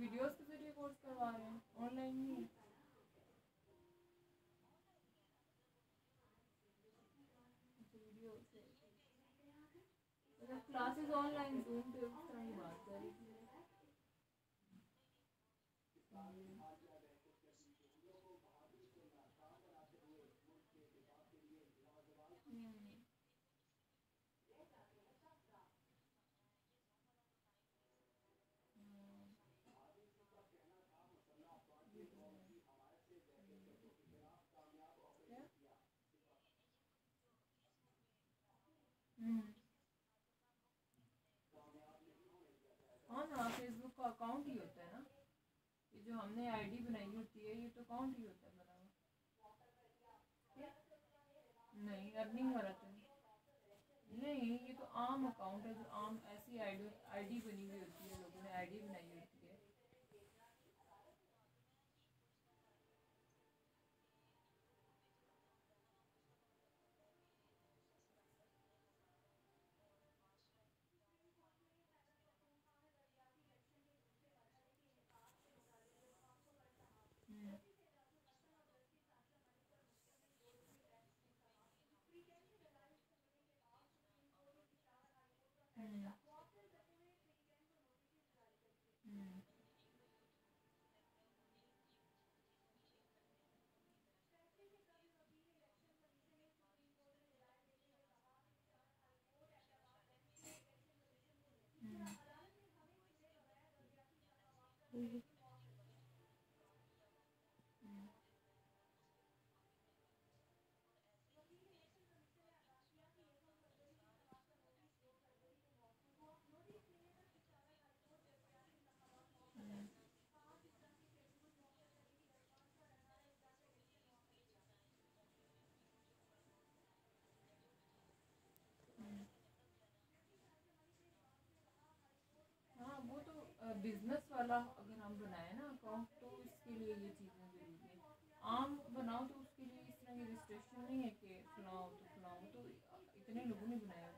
Videos के ज़रिए course करवा रहे हैं। ऑनलाइन नहीं वीडियो क्लासेस ऑनलाइन जूम पे उस तरह ही बात कर हाँ ना फेसबुक का अकाउंट ही होता है ना। ये जो हमने आईडी बनाई होती है, ये तो अकाउंट ही होता है बना हुआ नहीं अर्निंग वाला तो नहीं। ये तो आम अकाउंट है, जो आम ऐसी आईडी आईडी बनी हुई होती है, लोगों ने आईडी बनाई होती है। Mm-hmm. बिज़नेस वाला अगर हम बनाए ना अकाउंट तो इसके लिए ये चीज़ें ज़रूरी है। आम बनाओ तो उसके लिए इस तरह की रजिस्ट्रेशन नहीं है कि फलाओ तो फलाओ तो इतने लोगों ने बनाया।